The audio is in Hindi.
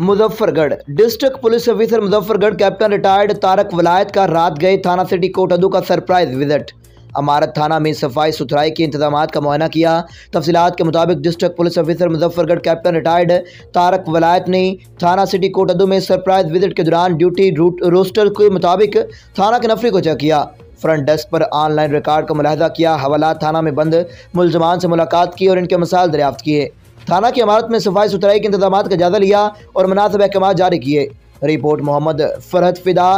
Muzaffargarh. District police officer Muzaffargarh captain retired Tariq Walayat का रात गए थाना सिटी कोटदू का सरप्राइज़ विज़िट। अमारत थाना में सफ़ाई सुथराई के इंतज़ाम का मुआयना किया। तफसीत के मुताबिक district police officer Muzaffargarh captain retired Tariq Walayat ने थाना सिटी कोटदू में सरप्राइज़ विज़िट के दौरान ड्यूटी रोस्टर के मुताबिक थाना के नफरी को चेक किया। फ्रंट डेस्क पर ऑनलाइन रिकॉर्ड का मुलाहजा किया। हवाला थाना में बंद। मुलजमान से मुलाकात की और इनके मसाल दरियाफ्त किए। थाना की इमारत में सफ़ाई सुथराई के इंतज़ाम का जायजा लिया और मुनासिब अहकाम जारी किए। रिपोर्ट मोहम्मद फरहत फिदा